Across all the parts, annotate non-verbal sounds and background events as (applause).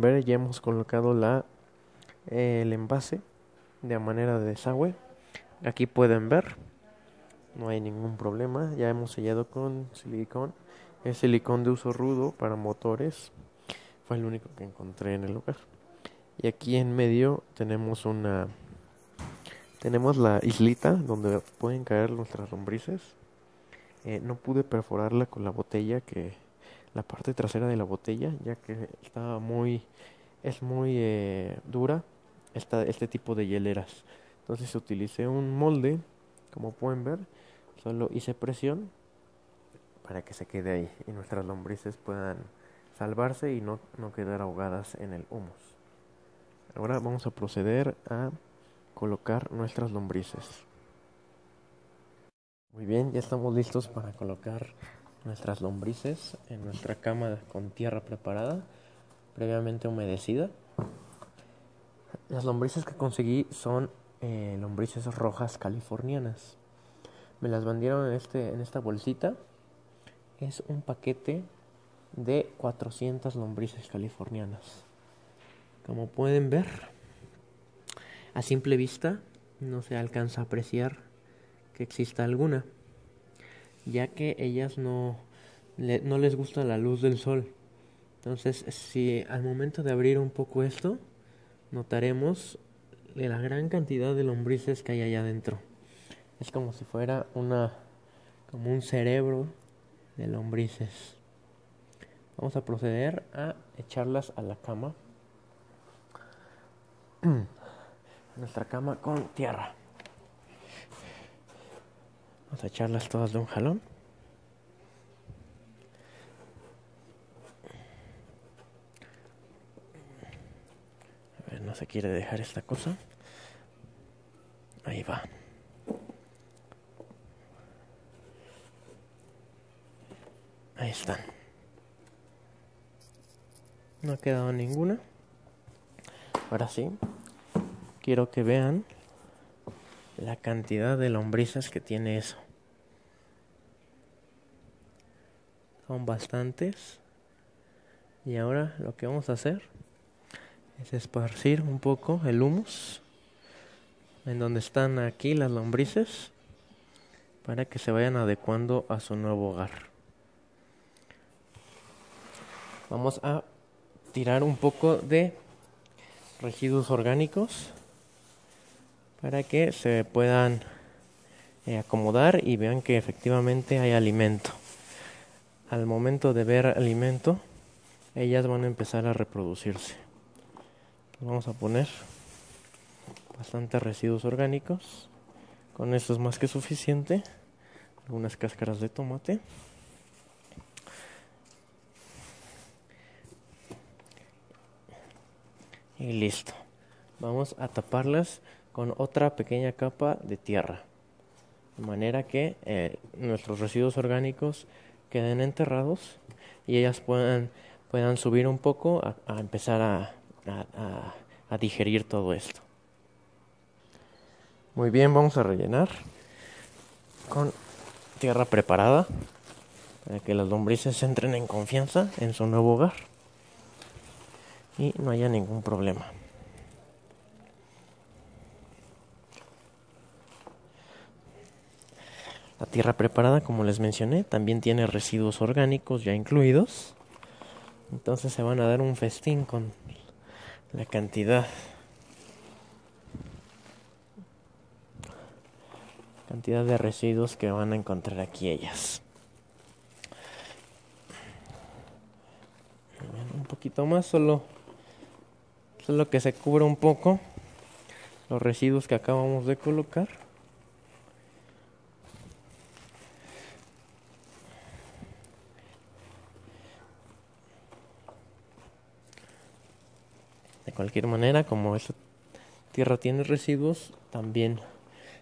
ver ya hemos colocado la el envase de manera de desagüe. Aquí pueden ver no hay ningún problema ya hemos sellado con silicón. Es silicón de uso rudo para motores fue el único que encontré en el lugar. Y aquí en medio tenemos una tenemos la islita donde pueden caer nuestras lombrices. Eh, no pude perforarla con la botella que la parte trasera de la botella ya que está muy es muy eh, dura esta, este tipo de hieleras. Entonces utilicé un molde como pueden ver solo hice presión para que se quede ahí y nuestras lombrices puedan salvarse y no, no quedar ahogadas en el humus. Ahora vamos a proceder a colocar nuestras lombrices. Muy bien ya estamos listos para colocar nuestras lombrices en nuestra cama con tierra preparada, previamente humedecida. Las lombrices que conseguí son eh, lombrices rojas californianas. Me las vendieron en, este, en esta bolsita. Es un paquete de 400 lombrices californianas. Como pueden ver, a simple vista no se alcanza a apreciar que exista alguna ya que ellas no, no les gusta la luz del sol. Entonces, si al momento de abrir un poco esto, notaremos la gran cantidad de lombrices que hay allá adentro. Es como si fuera una como un cerebro de lombrices. Vamos a proceder a echarlas a la cama. (clears throat) Nuestra cama con tierra. Vamos a echarlas todas de un jalón. A ver, no se quiere dejar esta cosa. Ahí va. Ahí están. No ha quedado ninguna. Ahora sí, quiero que vean la cantidad de lombrices que tiene eso. Son bastantes. Y ahora lo que vamos a hacer es esparcir un poco el humus en donde están aquí las lombrices para que se vayan adecuando a su nuevo hogar. Vamos a tirar un poco de residuos orgánicos para que se puedan eh, acomodar y vean que efectivamente hay alimento. Al momento de ver alimento, ellas van a empezar a reproducirse. Vamos a poner bastantes residuos orgánicos. Con esto es más que suficiente. Algunas cáscaras de tomate. Y listo. Vamos a taparlas con otra pequeña capa de tierra, de manera que eh, nuestros residuos orgánicos queden enterrados y ellas puedan, puedan subir un poco a, empezar a, a digerir todo esto. Muy bien, vamos a rellenar con tierra preparada para que las lombrices entren en confianza en su nuevo hogar y no haya ningún problema. La tierra preparada, como les mencioné, también tiene residuos orgánicos ya incluidos. Entonces se van a dar un festín con la cantidad cantidad de residuos que van a encontrar aquí ellas. Un poquito más, solo solo que se cubra un poco los residuos que acabamos de colocar. Cualquier manera, como esta tierra tiene residuos, también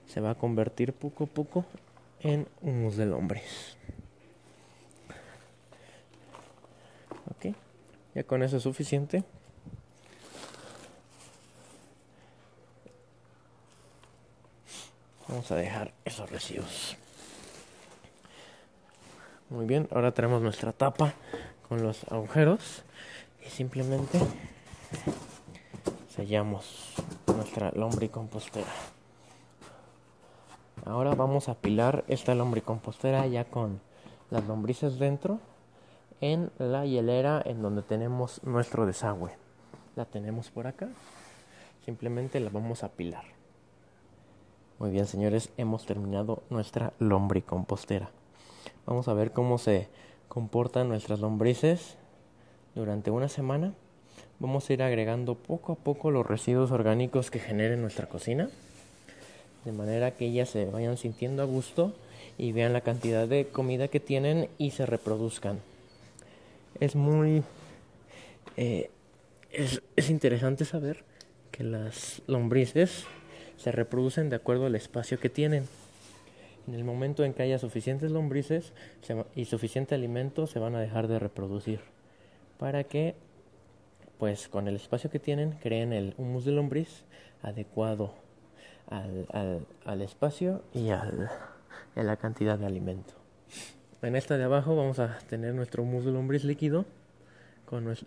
se va a convertir poco a poco en humus del hombre. Ok, ya con eso es suficiente. Vamos a dejar esos residuos. Muy bien, ahora tenemos nuestra tapa con los agujeros y simplemente sellamos nuestra lombricompostera. Ahora vamos a apilar esta lombricompostera ya con las lombrices dentro en la hielera en donde tenemos nuestro desagüe. La tenemos por acá. Simplemente la vamos a apilar. Muy bien, señores, hemos terminado nuestra lombricompostera. Vamos a ver cómo se comportan nuestras lombrices durante una semana. Vamos a ir agregando poco a poco los residuos orgánicos que genere nuestra cocina, de manera que ellas se vayan sintiendo a gusto y vean la cantidad de comida que tienen y se reproduzcan. Es muy... Eh, es, es interesante saber que las lombrices se reproducen de acuerdo al espacio que tienen. En el momento en que haya suficientes lombrices y suficiente alimento, se van a dejar de reproducir. Para que, pues con el espacio que tienen, creen el humus de lombriz adecuado al, al, espacio y al, a la cantidad de alimento. En esta de abajo vamos a tener nuestro humus de lombriz líquido.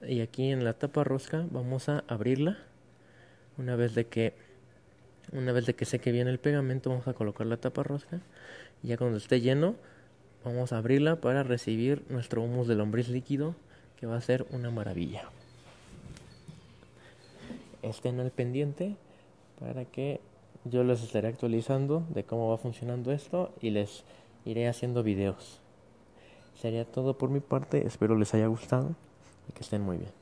Y aquí en la tapa rosca vamos a abrirla. Una vez de que una vez de que seque bien el pegamento, vamos a colocar la tapa rosca. Y ya cuando esté lleno, vamos a abrirla para recibir nuestro humus de lombriz líquido, que va a ser una maravilla. Estén al pendiente para que yo les estaré actualizando de cómo va funcionando esto y les iré haciendo videos. Sería todo por mi parte, espero les haya gustado y que estén muy bien.